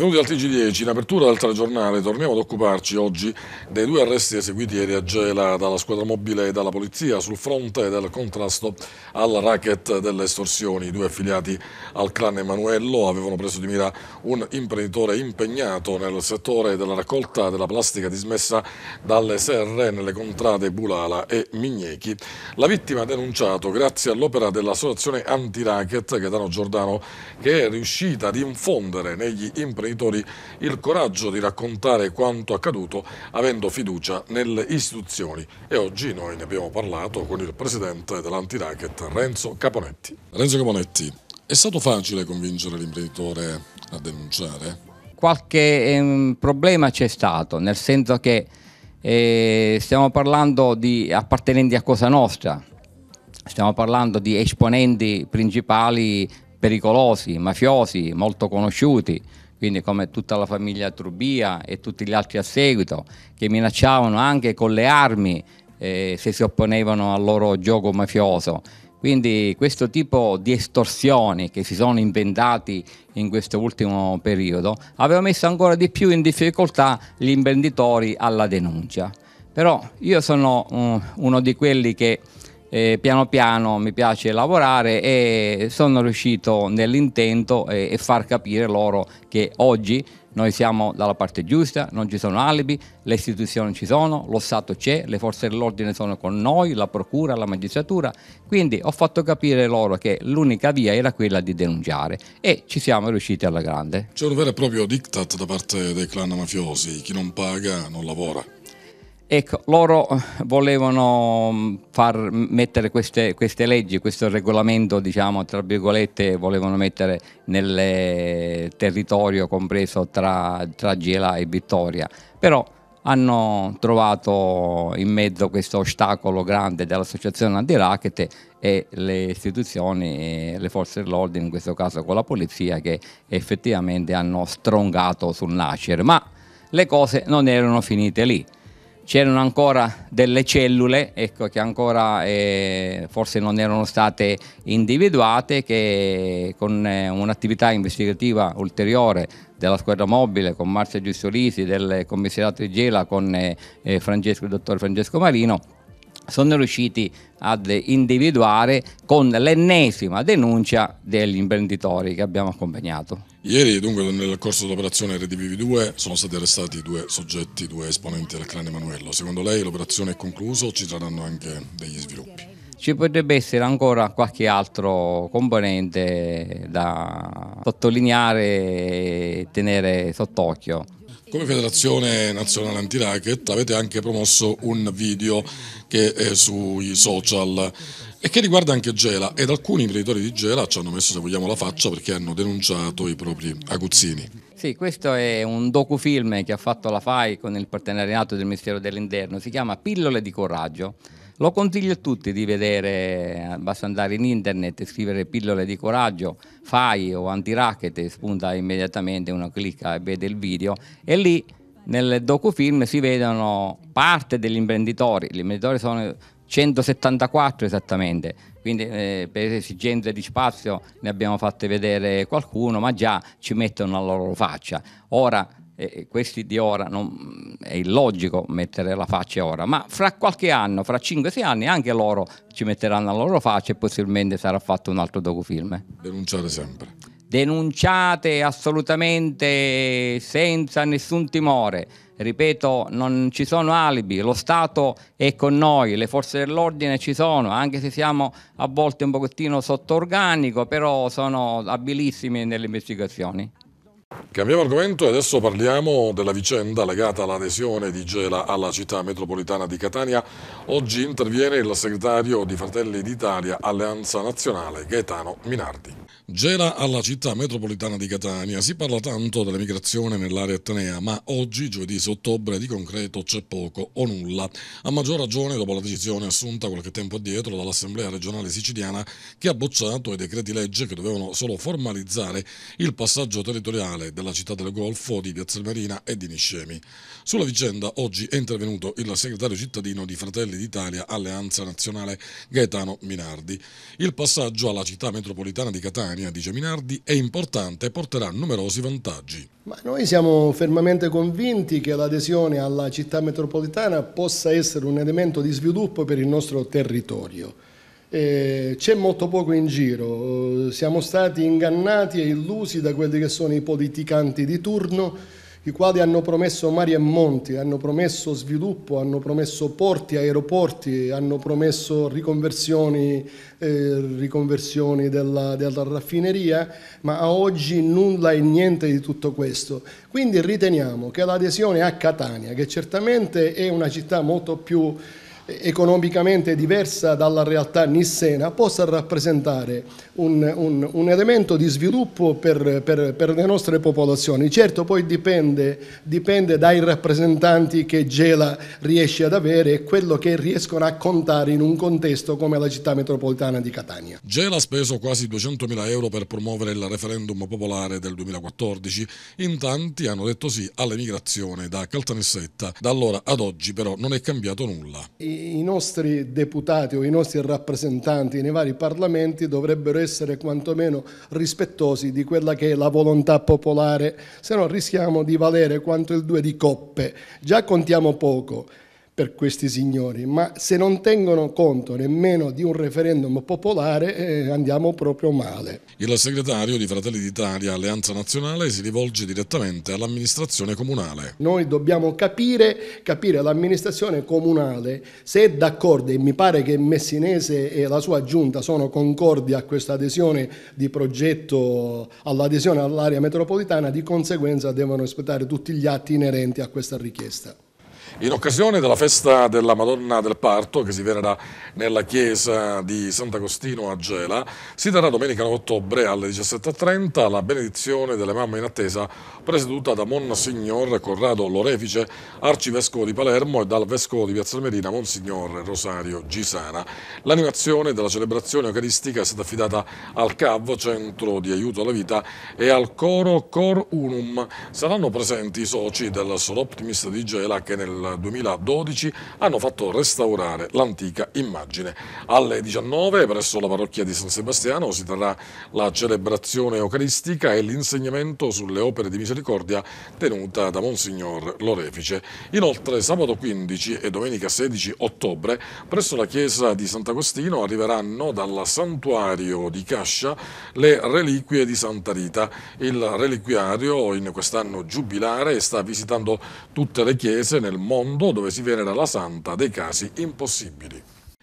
Benvenuti al TG10, in apertura del telegiornale torniamo ad occuparci oggi dei due arresti eseguiti ieri a Gela dalla squadra mobile e dalla polizia sul fronte del contrasto al racket delle estorsioni. I due affiliati al clan Emanuello avevano preso di mira un imprenditore impegnato nel settore della raccolta della plastica dismessa dalle serre nelle contrade Bulala e Mignechi. La vittima ha denunciato grazie all'opera dell'associazione anti-racket Gaetano Giordano che è riuscita ad infondere negli imprenditori imprenditori il coraggio di raccontare quanto accaduto avendo fiducia nelle istituzioni e oggi noi ne abbiamo parlato con il presidente dell'Antiracket Renzo Caponetti. Renzo Caponetti, è stato facile convincere l'imprenditore a denunciare? Qualche eh, problema c'è stato, nel senso che eh, stiamo parlando di appartenenti a Cosa Nostra, stiamo parlando di esponenti principali pericolosi, mafiosi, molto conosciuti, quindi come tutta la famiglia Trubia e tutti gli altri a seguito, che minacciavano anche con le armi eh, se si opponevano al loro gioco mafioso. Quindi questo tipo di estorsioni che si sono inventati in questo ultimo periodo aveva messo ancora di più in difficoltà gli imprenditori alla denuncia. Però io sono um, uno di quelli che eh, piano piano mi piace lavorare e sono riuscito nell'intento e, e far capire loro che oggi noi siamo dalla parte giusta, non ci sono alibi, le istituzioni ci sono, lo Stato c'è, le forze dell'ordine sono con noi, la procura, la magistratura, quindi ho fatto capire loro che l'unica via era quella di denunciare e ci siamo riusciti alla grande. C'è un vero e proprio diktat da parte dei clan mafiosi, chi non paga non lavora. Ecco, loro volevano mm, far mettere queste, queste, leggi, questo regolamento, diciamo, tra virgolette, volevano mettere nel territorio compreso tra, tra Gela e Vittoria, però hanno trovato in mezzo questo ostacolo grande dell'associazione anti-racket e le istituzioni, le forze dell'ordine, in questo caso con la polizia, che effettivamente hanno strongato sul nascere, ma le cose non erano finite lì c'erano ancora delle cellule ecco, che ancora eh, forse non erano state individuate che con eh, un'attività investigativa ulteriore della squadra mobile con Marzia Giussolisi, del commissariato di Gela con eh, eh Francesco, il dottor Francesco Marino sono riusciti ad individuare con l'ennesima denuncia degli imprenditori che abbiamo accompagnato. Ieri dunque nel corso dell'operazione RDVV2 sono stati arrestati due soggetti, due esponenti del clan Emanuello. Secondo lei l'operazione è conclusa o ci saranno anche degli sviluppi? Ci potrebbe essere ancora qualche altro componente da sottolineare e tenere sott'occhio. Come Federazione Nazionale Anti-Racket avete anche promosso un video che è sui social e che riguarda anche Gela ed alcuni imprenditori di Gela ci hanno messo se vogliamo la faccia perché hanno denunciato i propri aguzzini. Sì, questo è un docufilm che ha fatto la FAI con il partenariato del Ministero dell'Interno, si chiama Pillole di coraggio. Lo consiglio a tutti di vedere, basta andare in internet e scrivere pillole di coraggio, fai o anti-racket, spunta immediatamente, uno clicca e vede il video e lì nel docufilm si vedono parte degli imprenditori, gli imprenditori sono 174 esattamente, quindi eh, per esigenze di spazio ne abbiamo fatte vedere qualcuno, ma già ci mettono la loro faccia. Ora e questi di ora non, è illogico mettere la faccia ora, ma fra qualche anno, fra 5-6 anni, anche loro ci metteranno la loro faccia e possibilmente sarà fatto un altro docufilm. Denunciate sempre. Denunciate assolutamente senza nessun timore. Ripeto, non ci sono alibi, lo Stato è con noi, le forze dell'ordine ci sono, anche se siamo a volte un pochettino sotto organico, però sono abilissimi nelle investigazioni. Cambiamo argomento e adesso parliamo della vicenda legata all'adesione di Gela alla città metropolitana di Catania. Oggi interviene il segretario di Fratelli d'Italia Alleanza Nazionale Gaetano Minardi. Gela alla città metropolitana di Catania. Si parla tanto dell'emigrazione nell'area attenea, ma oggi, giovedì 6 ottobre, di concreto c'è poco o nulla. A maggior ragione dopo la decisione assunta qualche tempo addietro dall'Assemblea regionale siciliana che ha bocciato i decreti legge che dovevano solo formalizzare il passaggio territoriale comunale della città del Golfo di Piazzalmarina e di Niscemi. Sulla vicenda oggi è intervenuto il segretario cittadino di Fratelli d'Italia Alleanza Nazionale Gaetano Minardi. Il passaggio alla città metropolitana di Catania, dice Minardi, è importante e porterà numerosi vantaggi. Ma noi siamo fermamente convinti che l'adesione alla città metropolitana possa essere un elemento di sviluppo per il nostro territorio. Eh, c'è molto poco in giro, siamo stati ingannati e illusi da quelli che sono i politicanti di turno i quali hanno promesso mari e monti, hanno promesso sviluppo, hanno promesso porti, aeroporti, hanno promesso riconversioni, eh, riconversioni della, della, raffineria, ma a oggi nulla e niente di tutto questo. Quindi riteniamo che l'adesione a Catania, che certamente è una città molto più economicamente diversa dalla realtà nissena possa rappresentare un, un, un elemento di sviluppo per, per, per, le nostre popolazioni. Certo poi dipende, dipende, dai rappresentanti che Gela riesce ad avere e quello che riescono a contare in un contesto come la città metropolitana di Catania. Gela ha speso quasi 200.000 euro per promuovere il referendum popolare del 2014. In tanti hanno detto sì all'emigrazione da Caltanissetta. Da allora ad oggi però non è cambiato nulla i nostri deputati o i nostri rappresentanti nei vari parlamenti dovrebbero essere quantomeno rispettosi di quella che è la volontà popolare, se no rischiamo di valere quanto il due di coppe. Già contiamo poco per questi signori, ma se non tengono conto nemmeno di un referendum popolare eh, andiamo proprio male. Il segretario di Fratelli d'Italia Alleanza Nazionale si rivolge direttamente all'amministrazione comunale. Noi dobbiamo capire, capire l'amministrazione comunale se è d'accordo e mi pare che Messinese e la sua giunta sono concordi a questa adesione di progetto all'adesione all'area metropolitana, di conseguenza devono aspettare tutti gli atti inerenti a questa richiesta. In occasione della festa della Madonna del Parto, che si venera nella chiesa di Sant'Agostino a Gela, si terrà domenica 9 ottobre alle 17.30 la benedizione delle mamme in attesa, presieduta da Monsignor Corrado Lorefice, arcivescovo di Palermo, e dal vescovo di Piazza Almerina, Monsignor Rosario Gisana. L'animazione della celebrazione eucaristica è stata affidata al CAV, Centro di Aiuto alla Vita, e al Coro Cor Unum. Saranno presenti i soci del Sol Optimist di Gela che nel 2012 hanno fatto restaurare l'antica immagine. Alle 19 presso la parrocchia di San Sebastiano si terrà la celebrazione eucaristica e l'insegnamento sulle opere di misericordia tenuta da Monsignor Lorefice. Inoltre sabato 15 e domenica 16 ottobre presso la chiesa di Sant'Agostino arriveranno dal santuario di Cascia le reliquie di Santa Rita. Il reliquiario in quest'anno giubilare sta visitando tutte le chiese nel mondo mondo dove si venera la santa dei casi impossibili.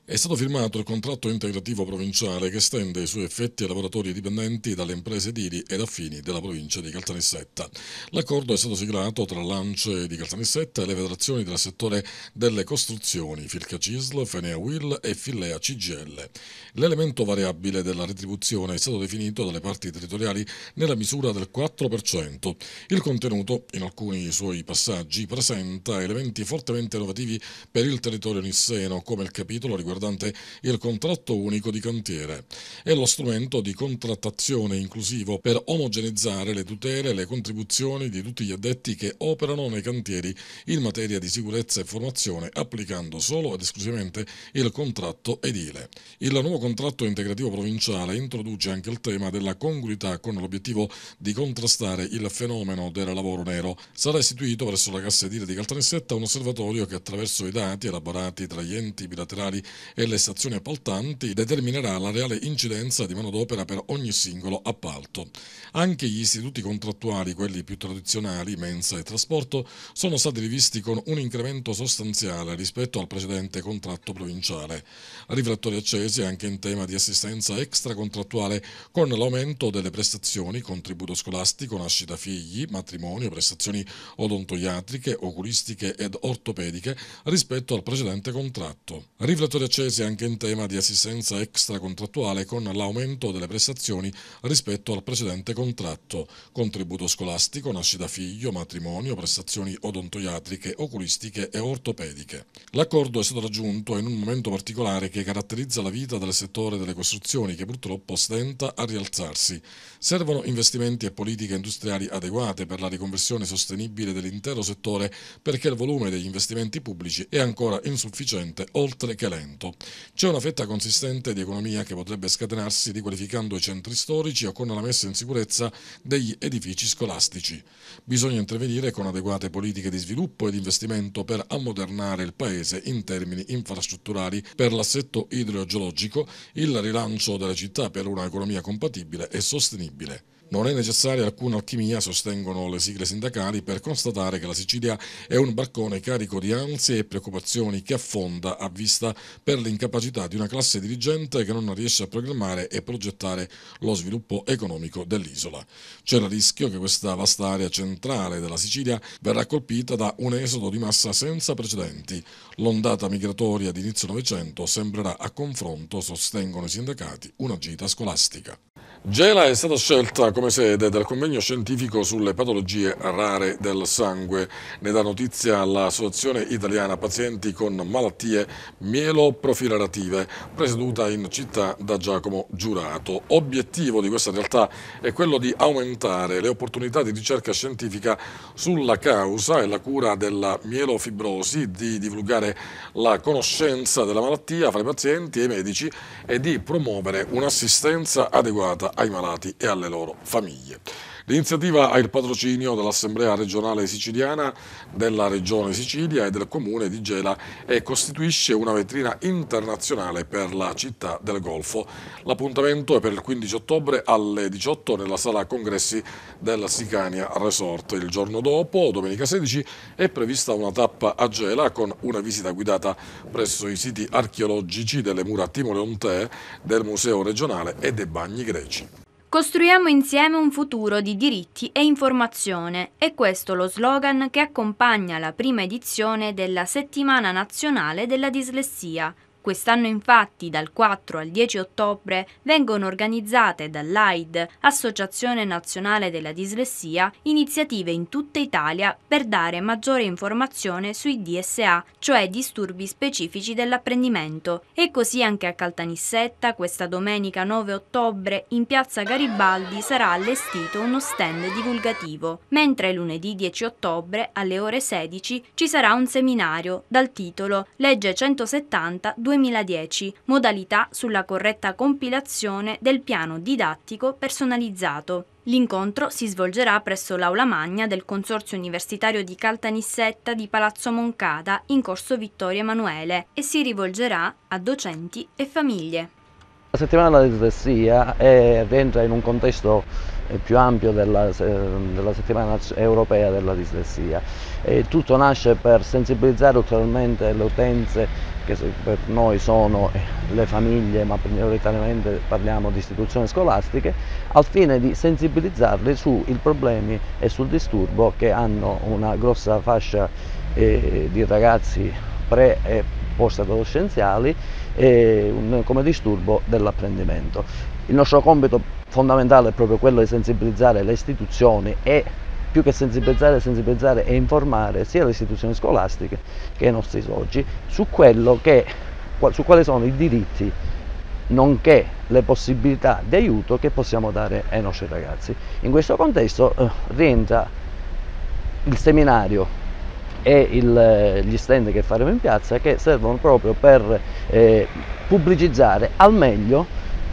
È stato firmato il contratto integrativo provinciale che estende i suoi effetti ai lavoratori dipendenti dalle imprese edili ed affini della provincia di Caltanissetta. L'accordo è stato siglato tra l'ANCE di Caltanissetta e le federazioni del settore delle costruzioni, Filca Cisl, Fenea Will e Fillea CGL. L'elemento variabile della retribuzione è stato definito dalle parti territoriali nella misura del 4%. Il contenuto, in alcuni suoi passaggi, presenta elementi fortemente innovativi per il territorio nisseno, come il capitolo riguardante riguardante il contratto unico di cantiere. È lo strumento di contrattazione inclusivo per omogenizzare le tutele e le contribuzioni di tutti gli addetti che operano nei cantieri in materia di sicurezza e formazione, applicando solo ed esclusivamente il contratto edile. Il nuovo contratto integrativo provinciale introduce anche il tema della congruità con l'obiettivo di contrastare il fenomeno del lavoro nero. Sarà istituito presso la Cassa Edile di Caltanissetta un osservatorio che attraverso i dati elaborati tra gli enti bilaterali e le stazioni appaltanti determinerà la reale incidenza di manodopera per ogni singolo appalto. Anche gli istituti contrattuali, quelli più tradizionali, mensa e trasporto, sono stati rivisti con un incremento sostanziale rispetto al precedente contratto provinciale. Riflettori accesi anche in tema di assistenza extracontrattuale con l'aumento delle prestazioni, contributo scolastico, nascita figli, matrimonio, prestazioni odontoiatriche, oculistiche ed ortopediche rispetto al precedente contratto. Riflettori accesi accesi anche in tema di assistenza extracontrattuale con l'aumento delle prestazioni rispetto al precedente contratto, contributo scolastico, nascita figlio, matrimonio, prestazioni odontoiatriche, oculistiche e ortopediche. L'accordo è stato raggiunto in un momento particolare che caratterizza la vita del settore delle costruzioni che purtroppo stenta a rialzarsi. Servono investimenti e politiche industriali adeguate per la riconversione sostenibile dell'intero settore perché il volume degli investimenti pubblici è ancora insufficiente oltre che lento. C'è una fetta consistente di economia che potrebbe scatenarsi riqualificando i centri storici o con la messa in sicurezza degli edifici scolastici. Bisogna intervenire con adeguate politiche di sviluppo ed investimento per ammodernare il Paese in termini infrastrutturali per l'assetto idrogeologico, il rilancio delle città per un'economia compatibile e sostenibile. Non è necessaria alcuna alchimia, sostengono le sigle sindacali, per constatare che la Sicilia è un barcone carico di ansie e preoccupazioni che affonda a vista per l'incapacità di una classe dirigente che non riesce a programmare e progettare lo sviluppo economico dell'isola. C'è il rischio che questa vasta area centrale della Sicilia verrà colpita da un esodo di massa senza precedenti. L'ondata migratoria di inizio Novecento sembrerà a confronto, sostengono i sindacati, una gita scolastica. Gela è stata scelta come sede del convegno scientifico sulle patologie rare del sangue. Ne dà notizia l'Associazione Italiana Pazienti con Malattie Mieloprofilerative, presieduta in città da Giacomo Giurato. Obiettivo di questa realtà è quello di aumentare le opportunità di ricerca scientifica sulla causa e la cura della mielofibrosi, di divulgare la conoscenza della malattia fra i pazienti e i medici e di promuovere un'assistenza adeguata ai malati e alle loro famiglie. L'iniziativa ha il patrocinio dell'Assemblea regionale siciliana, della Regione Sicilia e del Comune di Gela e costituisce una vetrina internazionale per la città del Golfo. L'appuntamento è per il 15 ottobre alle 18 nella sala congressi del Sicania Resort. Il giorno dopo, domenica 16, è prevista una tappa a Gela con una visita guidata presso i siti archeologici delle mura Timoleontee, del Museo regionale e dei bagni greci. Costruiamo insieme un futuro di diritti e informazione. È questo lo slogan che accompagna la prima edizione della Settimana Nazionale della Dislessia, Quest'anno infatti dal 4 al 10 ottobre vengono organizzate dall'AID, Associazione Nazionale della Dislessia, iniziative in tutta Italia per dare maggiore informazione sui DSA, cioè disturbi specifici dell'apprendimento. E così anche a Caltanissetta questa domenica 9 ottobre in piazza Garibaldi sarà allestito uno stand divulgativo, mentre lunedì 10 ottobre alle ore 16 ci sarà un seminario dal titolo Legge 170 2000 2010, modalità sulla corretta compilazione del piano didattico personalizzato. L'incontro si svolgerà presso l'Aula Magna del Consorzio Universitario di Caltanissetta di Palazzo Moncada in corso Vittorio Emanuele e si rivolgerà a docenti e famiglie. La settimana della dislessia rientra in un contesto più ampio della, della settimana europea della dislessia. E tutto nasce per sensibilizzare ulteriormente le utenze che per noi sono eh, le famiglie, ma prioritariamente parliamo di istituzioni scolastiche, al fine di sensibilizzarli sui problemi e sul disturbo che hanno una grossa fascia eh, di ragazzi pre e post-adolescenziali eh, come disturbo dell'apprendimento. Il nostro compito fondamentale è proprio quello di sensibilizzare le istituzioni e più che sensibilizzare, sensibilizzare e informare sia le istituzioni scolastiche che i nostri soci su che, su quali sono i diritti nonché le possibilità di aiuto che possiamo dare ai nostri ragazzi. In questo contesto eh, rientra il seminario e il, gli stand che faremo in piazza che servono proprio per eh, pubblicizzare al meglio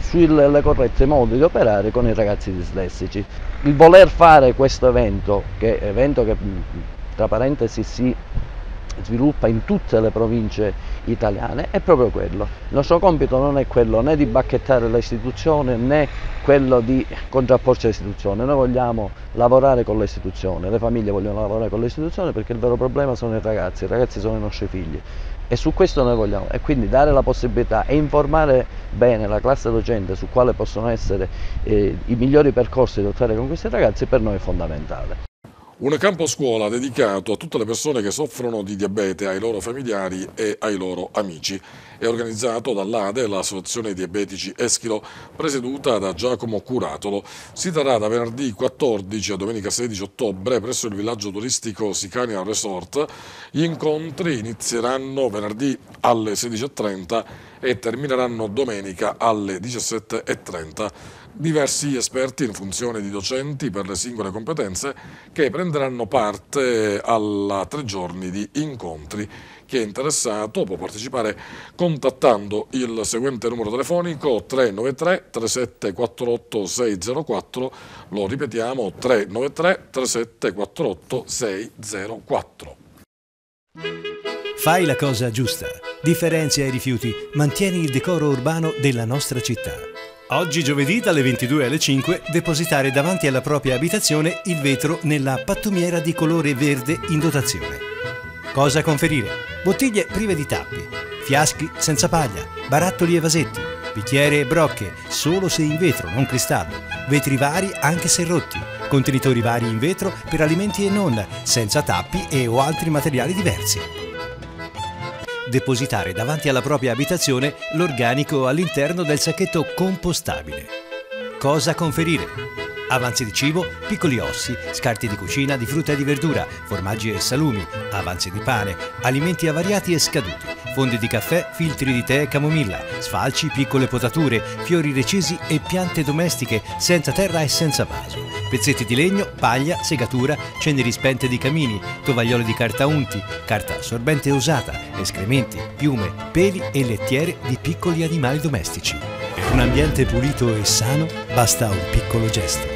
sulle corrette modi di operare con i ragazzi dislessici. Il voler fare questo evento, che evento che tra parentesi si sviluppa in tutte le province italiane è proprio quello. Il nostro compito non è quello né di bacchettare l'istituzione né quello di contrapporci all'istituzione, noi vogliamo lavorare con l'istituzione, le famiglie vogliono lavorare con l'istituzione perché il vero problema sono i ragazzi, i ragazzi sono i nostri figli e su questo noi vogliamo e quindi dare la possibilità e informare bene la classe docente su quali possono essere eh, i migliori percorsi da fare con questi ragazzi per noi è fondamentale. Un campo scuola dedicato a tutte le persone che soffrono di diabete, ai loro familiari e ai loro amici. È organizzato dall'ADE, l'Associazione Diabetici Eschilo, presieduta da Giacomo Curatolo. Si terrà da venerdì 14 a domenica 16 ottobre presso il villaggio turistico Sicania Resort. Gli incontri inizieranno venerdì alle 16.30 e termineranno domenica alle 17.30 diversi esperti in funzione di docenti per le singole competenze che prenderanno parte a tre giorni di incontri. Chi è interessato può partecipare contattando il seguente numero telefonico 393 3748 604, lo ripetiamo 393 3748 604. Fai la cosa giusta, differenzia i rifiuti, mantieni il decoro urbano della nostra città. Oggi giovedì dalle 22 alle 5 depositare davanti alla propria abitazione il vetro nella pattumiera di colore verde in dotazione. Cosa conferire? Bottiglie prive di tappi, fiaschi senza paglia, barattoli e vasetti, bicchiere e brocche, solo se in vetro, non cristallo, vetri vari anche se rotti, contenitori vari in vetro per alimenti e non, senza tappi e o altri materiali diversi depositare davanti alla propria abitazione l'organico all'interno del sacchetto compostabile. Cosa conferire? Avanzi di cibo, piccoli ossi, scarti di cucina, di frutta e di verdura, formaggi e salumi, avanzi di pane, alimenti avariati e scaduti, fondi di caffè, filtri di tè e camomilla, sfalci, piccole potature, fiori recisi e piante domestiche senza terra e senza vaso, pezzetti di legno, paglia, segatura, ceneri spente di camini, tovaglioli di carta unti, carta assorbente usata, escrementi, piume, peli e lettiere di piccoli animali domestici. Per un ambiente pulito e sano basta un piccolo gesto.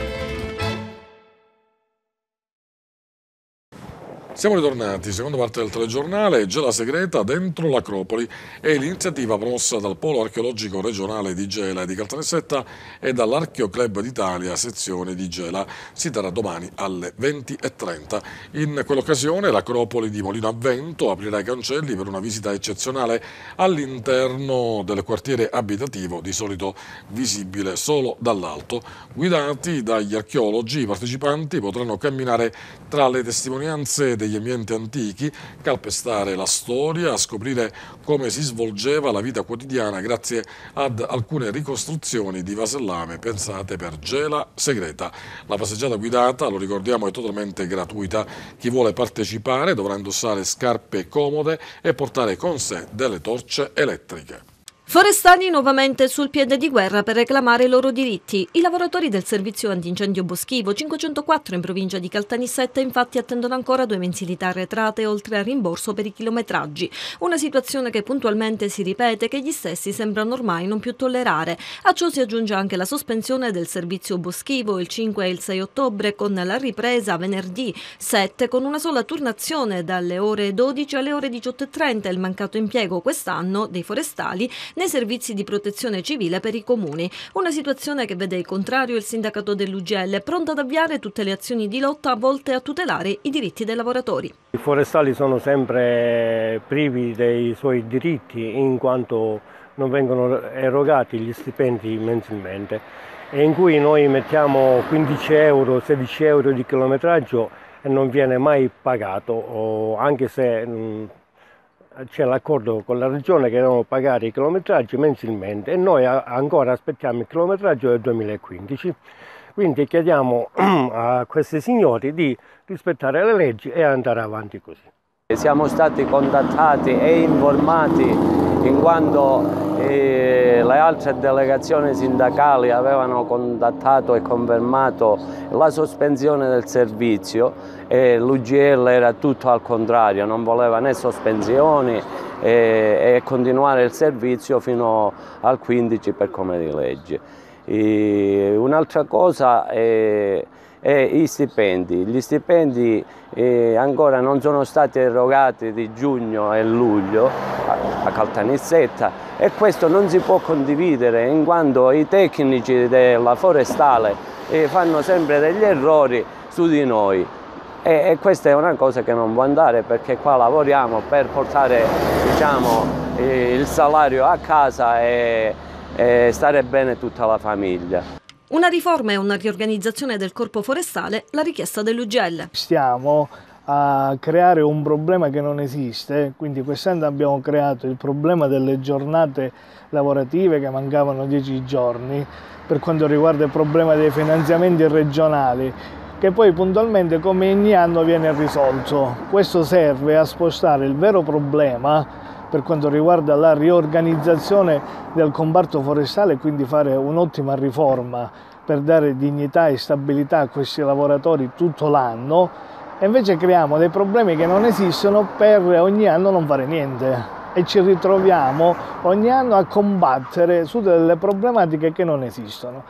Siamo ritornati, seconda parte del telegiornale, Gela Segreta dentro l'Acropoli è l'iniziativa promossa dal Polo Archeologico Regionale di Gela e di Caltanissetta e dall'Archeoclub d'Italia, sezione di Gela. Si terrà domani alle 20.30. In quell'occasione l'Acropoli di Molino a Vento aprirà i cancelli per una visita eccezionale all'interno del quartiere abitativo, di solito visibile solo dall'alto. Guidati dagli archeologi, i partecipanti potranno camminare tra le testimonianze dei degli ambienti antichi, calpestare la storia, scoprire come si svolgeva la vita quotidiana grazie ad alcune ricostruzioni di vasellame pensate per Gela Segreta. La passeggiata guidata, lo ricordiamo, è totalmente gratuita. Chi vuole partecipare dovrà indossare scarpe comode e portare con sé delle torce elettriche. Forestani nuovamente sul piede di guerra per reclamare i loro diritti. I lavoratori del servizio antincendio boschivo 504 in provincia di Caltanissetta infatti attendono ancora due mensilità arretrate oltre al rimborso per i chilometraggi. Una situazione che puntualmente si ripete che gli stessi sembrano ormai non più tollerare. A ciò si aggiunge anche la sospensione del servizio boschivo il 5 e il 6 ottobre con la ripresa venerdì 7 con una sola turnazione dalle ore 12 alle ore 18.30 e il mancato impiego quest'anno dei forestali nei servizi di protezione civile per i comuni. Una situazione che vede il contrario il sindacato dell'UGL, pronto ad avviare tutte le azioni di lotta volte a tutelare i diritti dei lavoratori. I forestali sono sempre privi dei suoi diritti in quanto non vengono erogati gli stipendi mensilmente e in cui noi mettiamo 15 euro, 16 euro di chilometraggio e non viene mai pagato, anche se c'è l'accordo con la regione che devono pagare i chilometraggi mensilmente e noi ancora aspettiamo il chilometraggio del 2015. Quindi chiediamo a questi signori di rispettare le leggi e andare avanti così. Siamo stati contattati e informati in quanto eh, le altre delegazioni sindacali avevano contattato e confermato la sospensione del servizio e l'UGL era tutto al contrario, non voleva né sospensioni e, e continuare il servizio fino al 15 per come di legge. Un'altra cosa è e i stipendi. Gli stipendi eh, ancora non sono stati erogati di giugno e luglio a, a Caltanissetta e questo non si può condividere in quanto i tecnici della forestale eh, fanno sempre degli errori su di noi e, e, questa è una cosa che non può andare perché qua lavoriamo per portare diciamo, eh, il salario a casa e, e stare bene tutta la famiglia. Una riforma e una riorganizzazione del corpo forestale, la richiesta dell'UGL. Stiamo a creare un problema che non esiste, quindi quest'anno abbiamo creato il problema delle giornate lavorative che mancavano dieci giorni per quanto riguarda il problema dei finanziamenti regionali che poi puntualmente come ogni anno viene risolto. Questo serve a spostare il vero problema per quanto riguarda la riorganizzazione del comparto forestale quindi fare un'ottima riforma per dare dignità e stabilità a questi lavoratori tutto l'anno e invece creiamo dei problemi che non esistono per ogni anno non fare niente e ci ritroviamo ogni anno a combattere su delle problematiche che non esistono.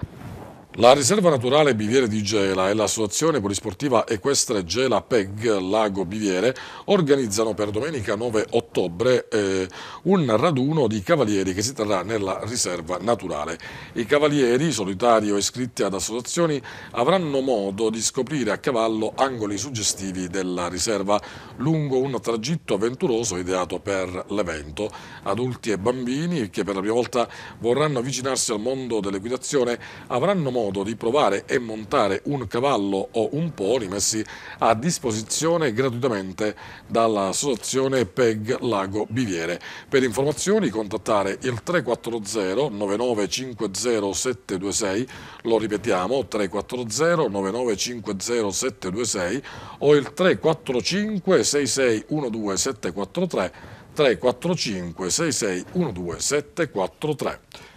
La riserva naturale Biviere di Gela e l'associazione polisportiva equestre Gela PEG Lago Biviere organizzano per domenica 9 ottobre eh, un raduno di cavalieri che si terrà nella riserva naturale. I cavalieri, solitari o iscritti ad associazioni, avranno modo di scoprire a cavallo angoli suggestivi della riserva lungo un tragitto avventuroso ideato per l'evento. Adulti e bambini che per la prima volta vorranno avvicinarsi al mondo dell'equitazione avranno modo modo di provare e montare un cavallo o un pony messi a disposizione gratuitamente dall'associazione PEG Lago Biviere. Per informazioni contattare il 340 9950 726, lo ripetiamo 340 9950 726 o il 345 6612 743 345 6612 743.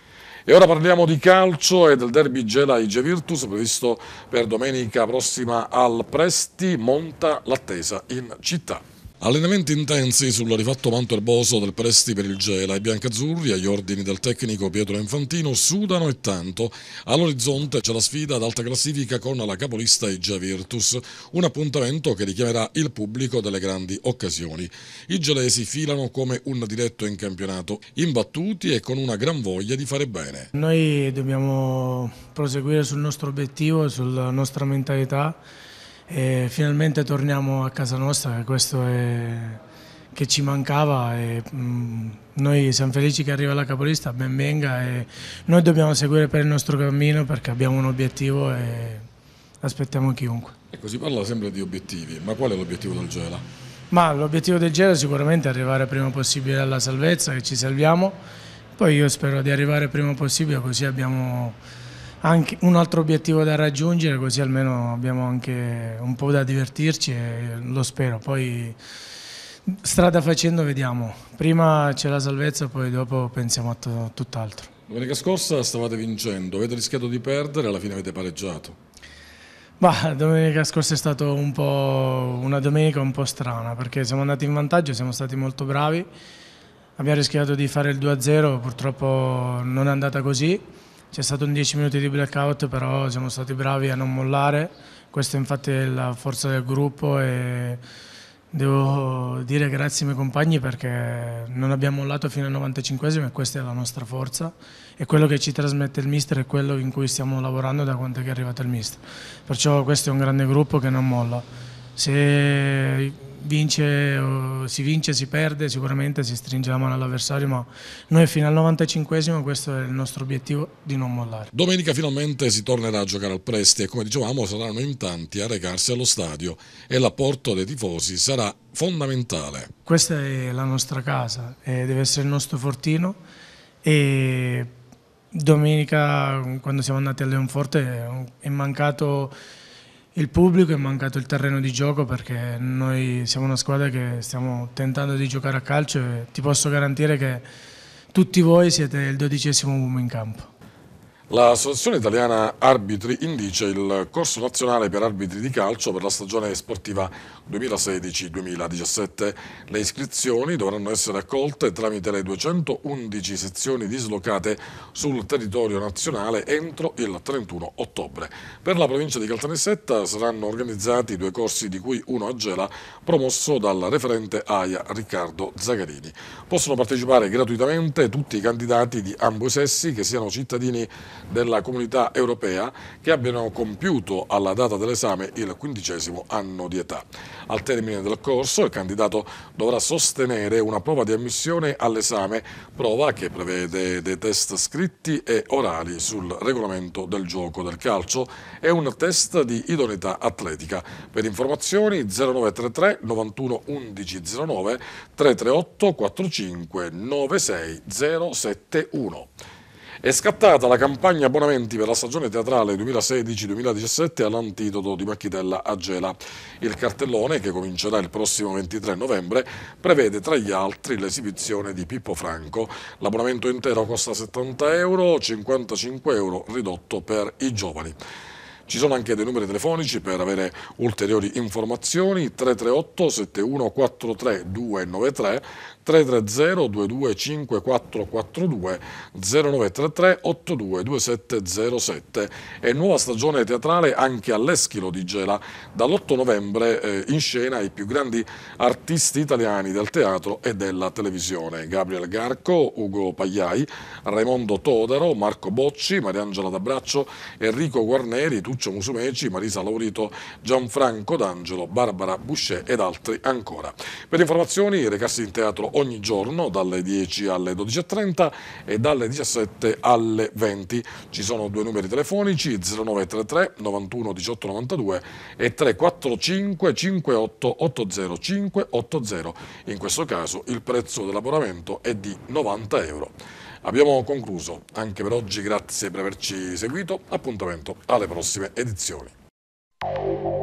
E ora parliamo di calcio e del derby Gela Ige Virtus previsto per domenica prossima al Presti, monta l'attesa in città. Allenamenti intensi sul rifatto manto erboso del Presti per il Gela. I biancazzurri, agli ordini del tecnico Pietro Infantino, sudano e tanto. All'orizzonte c'è la sfida ad alta classifica con la capolista Igia Virtus, un appuntamento che richiamerà il pubblico delle grandi occasioni. I gelesi filano come un diretto in campionato, imbattuti e con una gran voglia di fare bene. Noi dobbiamo proseguire sul nostro obiettivo, sulla nostra mentalità e finalmente torniamo a casa nostra, questo è che ci mancava e mm, noi siamo felici che arriva la capolista, ben venga e noi dobbiamo seguire per il nostro cammino perché abbiamo un obiettivo e aspettiamo chiunque. Ecco, si parla sempre di obiettivi, ma qual è l'obiettivo del Gela? Ma l'obiettivo del Gela è sicuramente arrivare prima possibile alla salvezza, che ci salviamo, poi io spero di arrivare prima possibile così abbiamo anche un altro obiettivo da raggiungere, così almeno abbiamo anche un po' da divertirci e lo spero. Poi strada facendo vediamo. Prima c'è la salvezza, poi dopo pensiamo a tutt'altro. Domenica scorsa stavate vincendo, avete rischiato di perdere, alla fine avete pareggiato. Bah, domenica scorsa è stata un una domenica un po' strana perché siamo andati in vantaggio, siamo stati molto bravi, abbiamo rischiato di fare il 2-0, purtroppo non è andata così c'è stato un 10 minuti di blackout, però siamo stati bravi a non mollare. Questa infatti è la forza del gruppo e devo dire grazie ai miei compagni perché non abbiamo mollato fino al 95esimo e questa è la nostra forza e quello che ci trasmette il mister è quello in cui stiamo lavorando da quando è arrivato il mister. Perciò questo è un grande gruppo che non molla. Se vince, si vince, si perde, sicuramente si stringe la mano all'avversario, ma noi fino al 95esimo questo è il nostro obiettivo di non mollare. Domenica finalmente si tornerà a giocare al Presti e come dicevamo saranno in tanti a recarsi allo stadio e l'apporto dei tifosi sarà fondamentale. Questa è la nostra casa e deve essere il nostro fortino e domenica quando siamo andati a Leonforte è mancato il pubblico è mancato il terreno di gioco perché noi siamo una squadra che stiamo tentando di giocare a calcio e ti posso garantire che tutti voi siete il dodicesimo uomo in campo. L'Associazione Italiana Arbitri indice il corso nazionale per arbitri di calcio per la stagione sportiva 2016-2017. Le iscrizioni dovranno essere accolte tramite le 211 sezioni dislocate sul territorio nazionale entro il 31 ottobre. Per la provincia di Caltanissetta saranno organizzati due corsi di cui uno a Gela promosso dal referente AIA Riccardo Zagarini. Possono partecipare gratuitamente tutti i candidati di ambo i sessi che siano cittadini della comunità europea che abbiano compiuto alla data dell'esame il quindicesimo anno di età. Al termine del corso il candidato dovrà sostenere una prova di ammissione all'esame, prova che prevede dei test scritti e orali sul regolamento del gioco del calcio e un test di idoneità atletica. Per informazioni 0933 91 11 09 338 45 96 071. È scattata la campagna abbonamenti per la stagione teatrale 2016-2017 all'antidoto di Macchitella a Gela. Il cartellone, che comincerà il prossimo 23 novembre, prevede tra gli altri l'esibizione di Pippo Franco. L'abbonamento intero costa 70 euro, 55 euro ridotto per i giovani. Ci sono anche dei numeri telefonici per avere ulteriori informazioni. 338 7143 293 330 225442 0933 822707 e nuova stagione teatrale anche all'Eschilo di Gela. Dall'8 novembre eh, in scena i più grandi artisti italiani del teatro e della televisione. Gabriel Garco, Ugo Pagliai, Raimondo Todaro, Marco Bocci, Mariangela D'Abraccio, Enrico Guarneri, Tuccio Musumeci, Marisa Laurito, Gianfranco D'Angelo, Barbara Boucher ed altri ancora. Per informazioni recarsi in teatro ogni giorno dalle 10 alle 12.30 e dalle 17 alle 20. Ci sono due numeri telefonici 0933 91 18 92 e 345 58 80 580. In questo caso il prezzo dell'abbonamento è di 90 euro. Abbiamo concluso anche per oggi, grazie per averci seguito, appuntamento alle prossime edizioni.